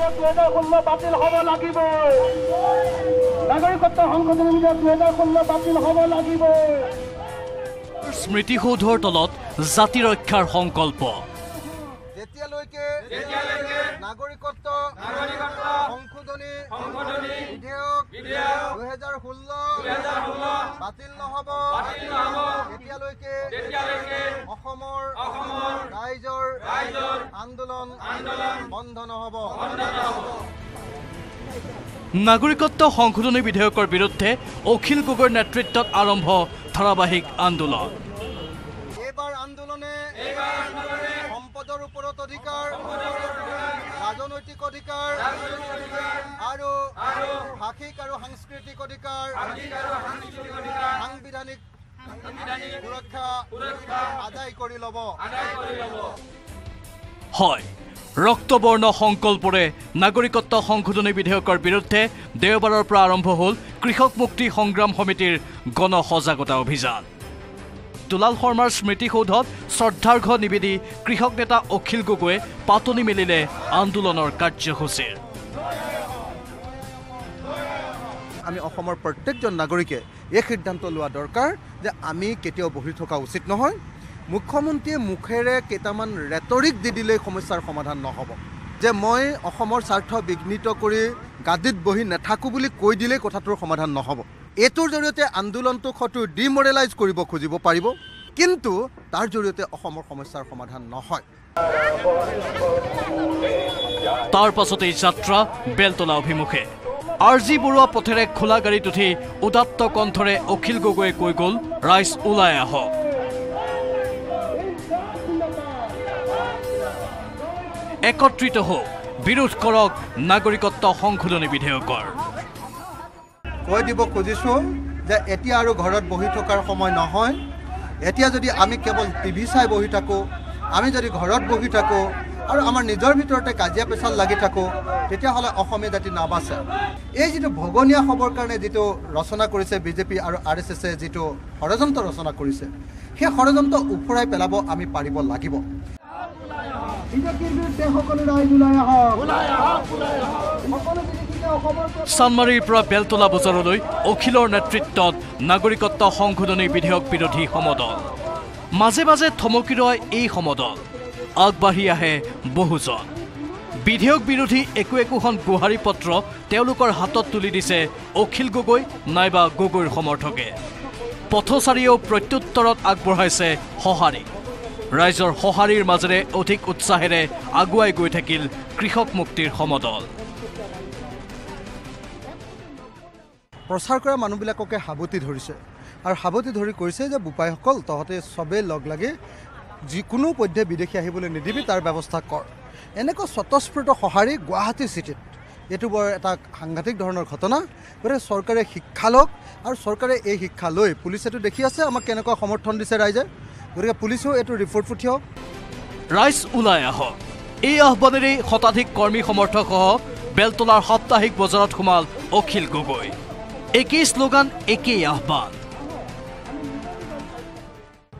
বিধেয়ক দুহেজাৰ ষোল্ল বাতিল হ'ব লাগিবই নাগৰিকত্ব সংশোধনী বিধেয়ক দুহেজাৰ ষোল্ল বাতিল হ'ব লাগিবই স্মৃতিসৌধৰ তলত জাতি ৰক্ষাৰ সংকল্প। যেতিয়ালৈকে নাগৰিকত্ব সংশোধনী বিধেয়ক দুহেজাৰ ষোল্ল বাতিল নহ'ব। তেতিয়ালৈকে অসমৰ ৰাইজৰ আন্দোলন বন্ধ নহ'ব নাগৰিকত্ব সংশোধনী বিধেয়কৰ বিৰুদ্ধে অখিল গগৈৰ নেতৃত্বত আৰম্ভ ধাৰাবাহিক আন্দোলন। এইবাৰ আন্দোলনে সম্পদৰ ওপৰত অধিকাৰ ৰাজনৈতিক অধিকাৰ আৰু ভাষিক আৰু সাংস্কৃতিক অধিকাৰ সাংবিধানিক সুৰক্ষা আদায় কৰি ল'ব। হয়। ৰক্তবৰ্ণ সংকল্পৰে নাগৰিকত্ব সংশোধনী বিধেয়কৰ বিৰুদ্ধে দেওবাৰৰ পৰা আৰম্ভ হ'ল কৃষক মুক্তি সংগ্ৰাম সমিতিৰ গণ সজাগতা অভিযান। দুলাল শৰ্মাৰ স্মৃতিসৌধত শ্ৰদ্ধাৰ্ঘ নিবেদি কৃষক নেতা অখিল গগৈয়ে পাতনি মেলিলে আন্দোলনৰ কাৰ্যসূচীৰ। আমি অসমৰ প্ৰত্যেকজন নাগৰিকে এই সিদ্ধান্ত লোৱা দৰকাৰ যে আমি কেতিয়াও বহি থকা উচিত নহয়। মুখ্যমন্ত্ৰীয়ে মুখেৰে কেইটামান ৰেটৰিক দি দিলেই সমস্যাৰ সমাধান নহ'ব। যে মই অসমৰ স্বাৰ্থ বিঘ্নিত কৰি গাদীত বহি নাথাকোঁ বুলি কৈ দিলেই কথাটোৰ সমাধান নহ'ব। এইটোৰ জৰিয়তে আন্দোলনটোক হয়তো ডিমৰেলাইজ কৰিব খুজিব পাৰিব। কিন্তু তাৰ জৰিয়তে অসমৰ সমস্যাৰ সমাধান নহয়। তাৰ পাছতেই যাত্ৰা বেলতলা অভিমুখে। আৰ জি বৰুৱা পথেৰে খোলা গাড়ীত উঠি উদাত্ত কণ্ঠৰে অখিল গগৈয়ে কৈ গ'ল ৰাইজ ওলাই আহক। একত্ৰিত হওক বিৰোধ কৰক নাগৰিকত্ব সংশোধনী বিধেয়কৰ। কৈ দিব খুজিছোঁ যে এতিয়া আৰু ঘৰত বহি থকাৰ সময় নহয়। এতিয়া যদি আমি কেৱল টিভি চাই বহি থাকোঁ আমি যদি ঘৰত বহি থাকোঁ আৰু আমাৰ নিজৰ ভিতৰতে কাজিয়া পেচাল লাগি থাকোঁ তেতিয়াহ'লে অসমীয়া জাতি নাবাচে। এই যিটো ভগনীয়া খবৰ কাৰণে যিটো ৰচনা কৰিছে বিজেপি আৰু আৰ এছ এছে যিটো ষড়যন্ত্ৰ ৰচনা কৰিছে সেই ষড়যন্ত্ৰ উফৰাই পেলাব আমি পাৰিব লাগিব। চানমাৰীৰ পৰা বেলতলা বজাৰলৈ অখিলৰ নেতৃত্বত নাগৰিকত্ব সংশোধনী বিধেয়ক বিৰোধী সমদল। মাজে মাজে থমকি ৰয় এই সমদল। আগবাঢ়ি আহে বহুজন। বিধেয়ক বিৰোধী একো একোখন গুহাৰী পত্ৰ তেওঁলোকৰ হাতত তুলি দিছে অখিল গগৈ নাইবা গগৈৰ সমৰ্থকে। পথচাৰীয়েও প্ৰত্যুত্তৰত আগবঢ়াইছে সঁহাৰি। ৰাইজৰ সঁহাৰিৰ মাজেৰে অধিক উৎসাহেৰে আগুৱাই গৈ থাকিল কৃষক মুক্তিৰ সমদল। প্ৰচাৰ কৰা মানুহবিলাককে সাৱটি ধৰিছে। আৰু সাৱটি ধৰি কৈছে যে বোপাইসকল তহঁতে চবেই লগ লাগি যিকোনো পধ্যে বিদেশী আহিবলৈ নিদিবি তাৰ ব্যৱস্থা কৰ। এনেকুৱা স্বতঃস্ফূৰ্ত সঁহাৰি গুৱাহাটী চিটিত। এইটো বৰ এটা সাংঘাতিক ধৰণৰ ঘটনা। গতিকে চৰকাৰে শিক্ষা লওক আৰু চৰকাৰে এই শিক্ষা লৈ পুলিচেতো দেখি আছে আমাক কেনেকুৱা সমৰ্থন দিছে ৰাইজে। গতিকে পুলিচেও এইটো ৰিপৰ্ট পঠিয়াওক। ৰাইজ ওলাই আহক। এই আহ্বানেৰেই শতাধিক কৰ্মী সমৰ্থকসহ বেলতলাৰ সাপ্তাহিক বজাৰত সোমাল অখিল গগৈ। একেই শ্লোগান একেই আহ্বান।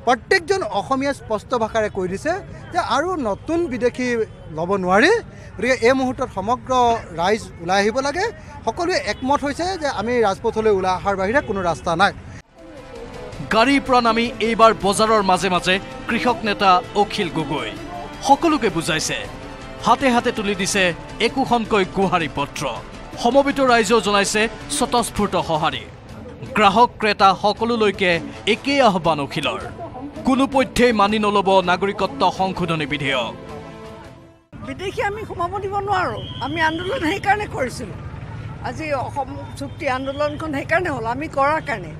প্ৰত্যেকজন অসমীয়াই স্পষ্ট ভাষাৰে কৈ দিছে যে আৰু নতুন বিদেশী ল'ব নোৱাৰি। গতিকে এই মুহূৰ্তত সমগ্ৰ ৰাইজ ওলাই আহিব লাগে। সকলোৱে একমত হৈছে যে আমি ৰাজপথলৈ ওলাই অহাৰ বাহিৰে কোনো ৰাস্তা নাই। গাড়ীৰ পৰা নামি এইবাৰ বজাৰৰ মাজে মাজে কৃষক নেতা অখিল গগৈ। সকলোকে বুজাইছে। হাতে হাতে তুলি দিছে একোখনকৈ গুহাৰী পত্ৰ। সমবেত ৰাইজেও জনাইছে স্বতঃস্ফূৰ্ত সঁহাৰি। গ্ৰাহক ক্ৰেতা সকলোলৈকে একেই আহ্বান অখিলৰ। কোনোপধ্যেই মানি নল'ব নাগৰিকত্ব সংশোধনী বিধেয়ক। বিদেশী আমি সোমাব দিব নোৱাৰোঁ। আমি আন্দোলন সেইকাৰণে কৰিছিলোঁ। আজি অসম চুক্তি আন্দোলনখন সেইকাৰণে হ'ল। আমি কৰাৰ কাৰণে।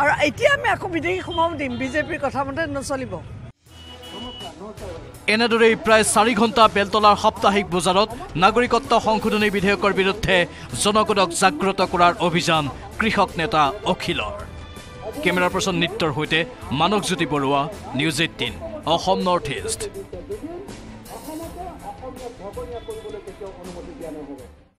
আৰু এতিয়া আমি আকৌ বিদেশী সোমাব দিম। বিজেপিৰ কথা মতে নচলিব। এনেদৰেই প্ৰায় চাৰি ঘণ্টা বেলতলাৰ সাপ্তাহিক বজাৰত নাগৰিকত্ব সংশোধনী বিধেয়কৰ বিৰুদ্ধে জনগণক জাগ্ৰত কৰাৰ অভিযান কৃষক নেতা অখিলৰ। কেমেৰা পাৰ্চন নিত্যৰ সৈতে Manasjyoti Baruah news eighteen Assam north east.